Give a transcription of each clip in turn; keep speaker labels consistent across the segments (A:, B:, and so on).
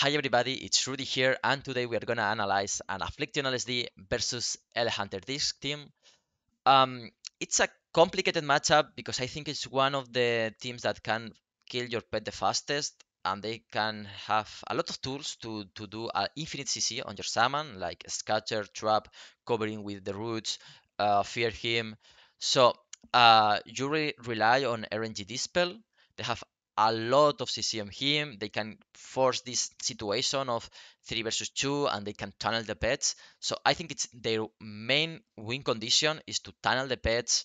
A: Hi everybody, it's Rudy here, and today we are gonna analyze an Affliction LSD versus Elehunter Disc team. Um, it's a complicated matchup because I think it's one of the teams that can kill your pet the fastest, and they can have a lot of tools to to do an infinite CC on your summon, like Scatter, Trap, covering with the roots, uh, Fear him. So uh, you re rely on RNG Dispel. They have a lot of CC on him. They can force this situation of three versus two, and they can tunnel the pets. So I think it's their main win condition is to tunnel the pets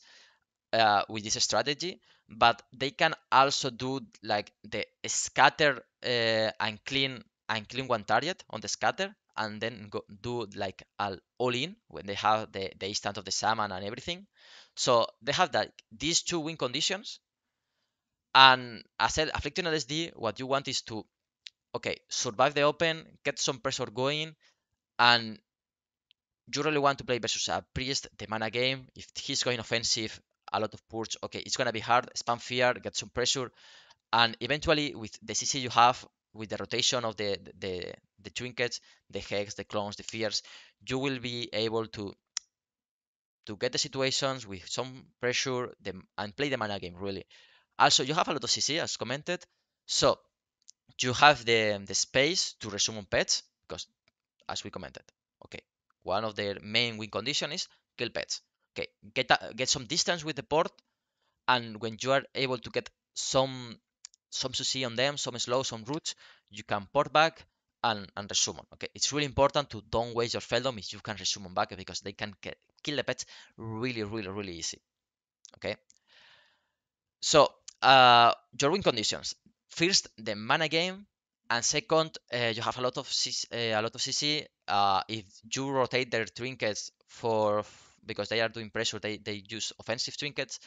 A: uh, with this strategy. But they can also do like the scatter uh, and clean and clean one target on the scatter, and then go do like all, all in when they have the the instant of the summon and everything. So they have that these two win conditions and I said, Affliction LSD, what you want is to, okay, survive the open, get some pressure going, and you really want to play versus a priest, the mana game. If he's going offensive, a lot of purge, okay, it's gonna be hard. Spam fear, get some pressure, and eventually with the CC you have, with the rotation of the the the trinkets, the hex, the clones, the fears, you will be able to to get the situations with some pressure the, and play the mana game really. Ah, also, you have a lot of CC as commented. So you have the, the space to resume on pets because as we commented, okay, one of their main win condition is kill pets. Okay, get a, get some distance with the port, and when you are able to get some some CC on them, some slow, some roots, you can port back and, and resume on. Okay, it's really important to don't waste your Feldom if you can resume on back because they can kill the pets really, really, really easy. Okay, so uh, your win conditions. First, the mana game, and second, uh, you have a lot of CC, uh, a lot of CC. Uh, if you rotate their trinkets for because they are doing pressure, they, they use offensive trinkets.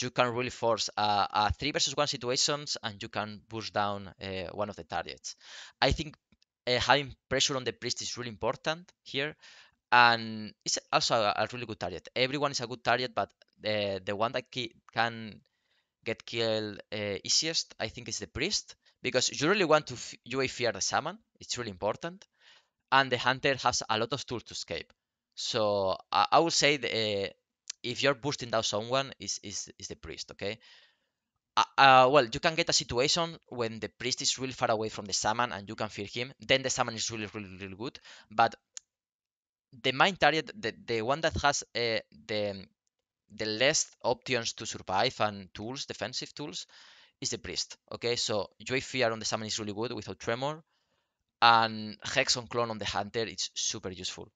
A: You can really force a, a three versus one situations, and you can push down uh, one of the targets. I think having pressure on the priest is really important here, and it's also a, a really good target. Everyone is a good target, but the the one that can get killed uh, easiest, I think, is the priest because you really want to f- UA fear the summon. It's really important, and the hunter has a lot of tools to escape. So I, I would say the, uh, if you're boosting down someone, is is is the priest. Okay. Uh, uh, well, you can get a situation when the priest is really far away from the summon and you can fear him. Then the summon is really, really, really good. But the main target, the, the one that has uh, the the less options to survive and tools, defensive tools, is the priest. Okay, so Joy Fear on the summon is really good without Tremor, and Hex on Clone on the Hunter it's super useful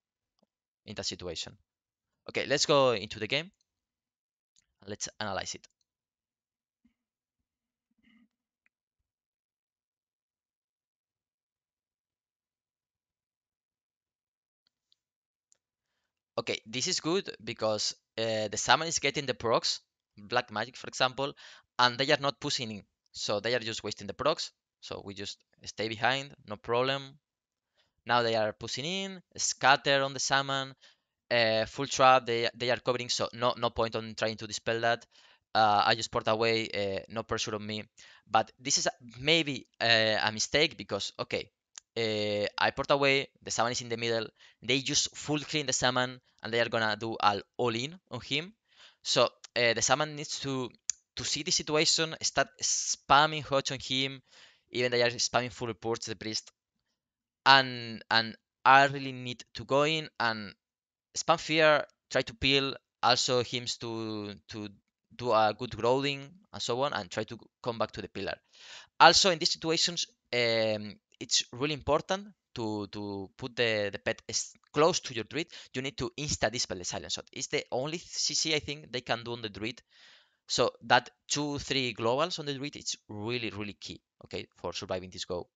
A: in that situation. Okay, let's go into the game. Let's analyze it. Okay, this is good because uh, the summon is getting the procs, Black Magic for example, and they are not pushing in. So they are just wasting the procs. So we just stay behind, no problem. Now they are pushing in, scatter on the summon, uh, full trap, they, they are covering, so no, no point on trying to dispel that. Uh, I just port away, uh, no pressure on me. But this is maybe a mistake because, okay, uh, I port away, the summon is in the middle, they just full clean the summon and they are gonna do all, all in on him. So uh, the summon needs to to see the situation, start spamming Hodge on him, even they are spamming full reports the priest. And and I really need to go in and spam fear, try to peel, also him to to do a good growing and so on, and try to come back to the pillar. Also in these situations, um, it's really important to to put the, the pet close to your druid, you need to insta dispel the silence shot. It's the only CC I think they can do on the druid. So that two, three globals on the druid, it's really, really key, okay, for surviving this go.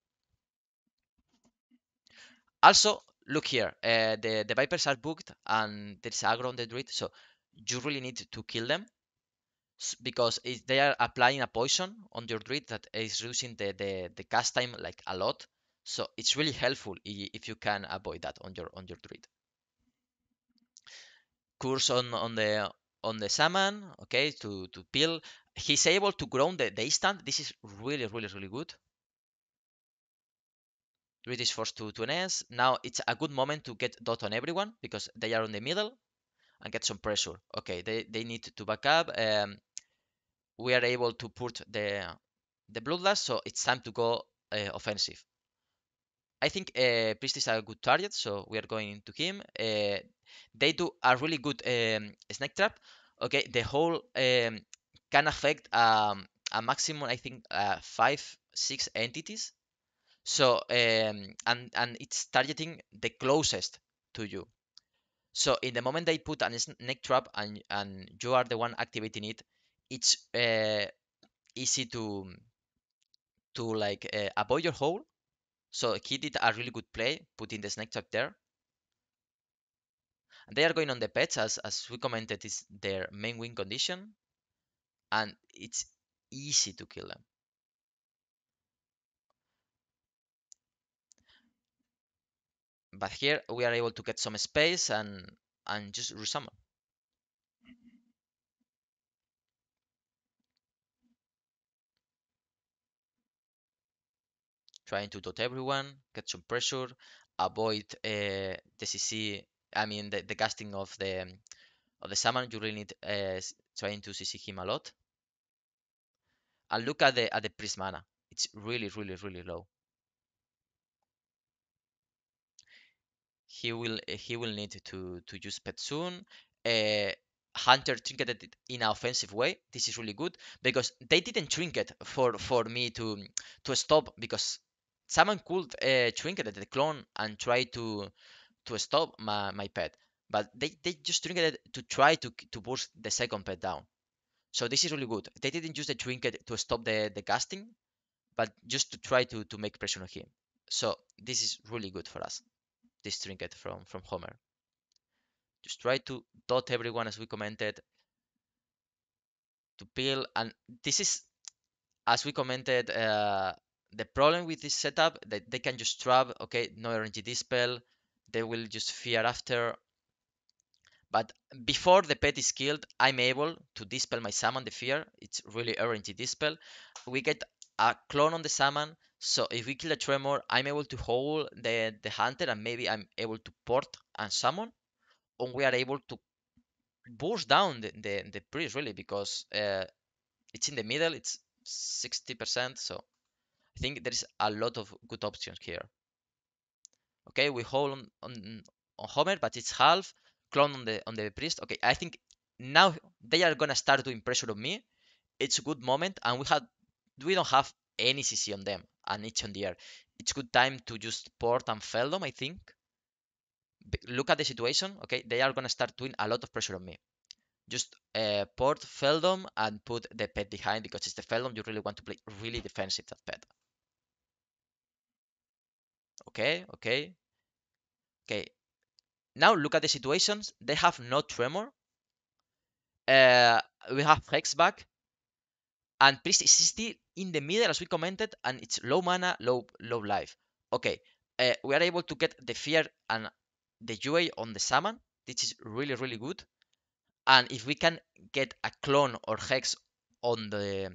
A: Also, look here, uh, the, the Vipers are booked and there's aggro on the druid, so you really need to kill them because they are applying a poison on your druid that is reducing the, the, the cast time like a lot. So it's really helpful if you can avoid that on your on your druid. Curse on, on the on the summon, okay, to, to peel. He's able to grow the, the instant. This is really, really, really good. Druid is forced to, to an S. Now it's a good moment to get dot on everyone because they are on the middle and get some pressure. Okay, they, they need to back up. Um, we are able to put the the bloodlust, so it's time to go uh, offensive. I think uh, Priest is a good target, so we are going to him. Uh, they do a really good um, snake trap. Okay, the howl um, can affect um, a maximum, I think, uh, five, six entities. So um, and and it's targeting the closest to you. So in the moment they put a snake trap and and you are the one activating it, it's uh, easy to to like uh, avoid your howl. So he did a really good play, putting the snake trap there. And they are going on the pets as as we commented is their main win condition, and it's easy to kill them. But here we are able to get some space and and just resummon. Trying to dot everyone, get some pressure, avoid uh, the CC. I mean the, the casting of the of the summon. You really need uh, trying to CC him a lot. And look at the at the priest mana. It's really really really low. he will he will need to to use pet soon. Uh, Hunter trinketed it in an offensive way. This is really good because they didn't trinket for for me to to stop because someone could uh, trinket the clone and try to to stop my, my pet, but they, they just trinketed to try to to boost the second pet down. So this is really good. They didn't use the trinket to stop the the casting, but just to try to to make pressure on him. So this is really good for us this trinket from, from Homer. Just try to dot everyone as we commented to peel. And this is, as we commented, uh, the problem with this setup that they can just trap, okay, no RNG dispel, they will just fear after. But before the pet is killed, I'm able to dispel my summon the fear. It's really RNG dispel. We get a clone on the summon. So if we kill a tremor, I'm able to hold the, the hunter and maybe I'm able to port and summon. And we are able to boost down the, the, the priest really because uh, it's in the middle, it's 60%. So I think there is a lot of good options here. Okay, we hold on, on, on Homer, but it's half. Clone on the on the priest. Okay, I think now they are gonna start doing pressure on me. It's a good moment, and we had we don't have any CC on them and it's on the air. It's good time to just port and Feldom, I think. Look at the situation, okay? They are gonna start doing a lot of pressure on me. Just uh, port Feldom and put the pet behind because it's the Feldom you really want to play really defensive that pet. Okay, okay. Okay. Now look at the situations. They have no tremor. Uh, we have Hex back. And Priest is still in the middle as we commented and it's low mana, low low life. Okay, uh, we are able to get the fear and the UA on the summon. This is really really good. And if we can get a clone or hex on the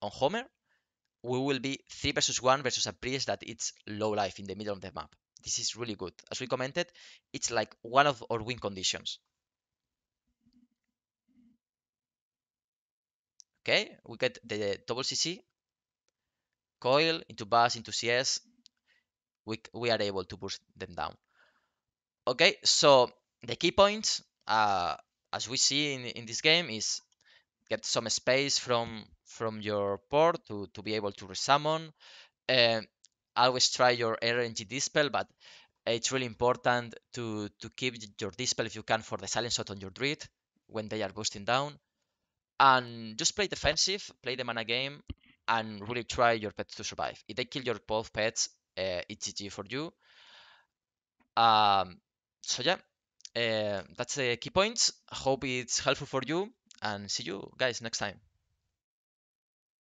A: on Homer, we will be 3 versus 1 versus a priest that it's low life in the middle of the map. This is really good. As we commented, it's like one of our win conditions. Okay, we get the double CC, coil into bus into CS. We, we are able to push them down. Okay, so the key points, uh, as we see in, in this game, is get some space from from your port to, to be able to resummon. Uh, always try your RNG dispel, but it's really important to, to keep your dispel if you can for the silent shot on your druid when they are boosting down and just play defensive, play the mana game, and really try your pets to survive. If they kill your both pets, uh, it's GG for you. Um, so yeah, uh, that's the key points. Hope it's helpful for you, and see you guys next time.